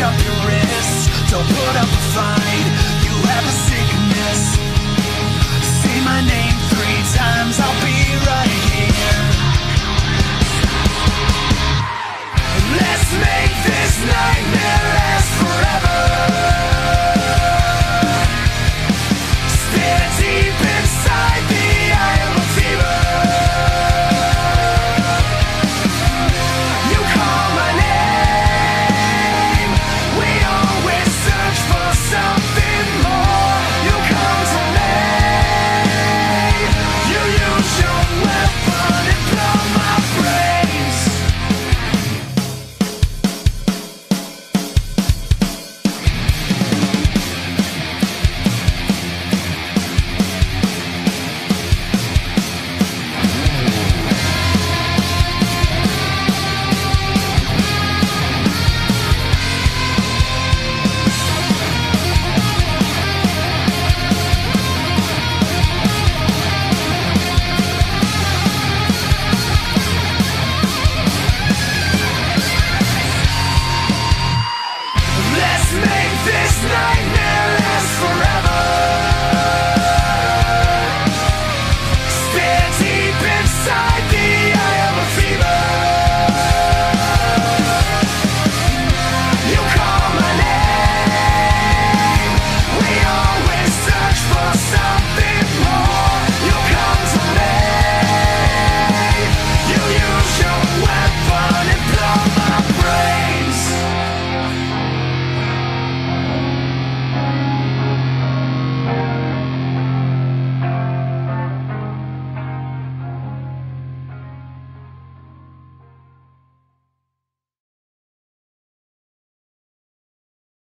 up your wrists. Don't put up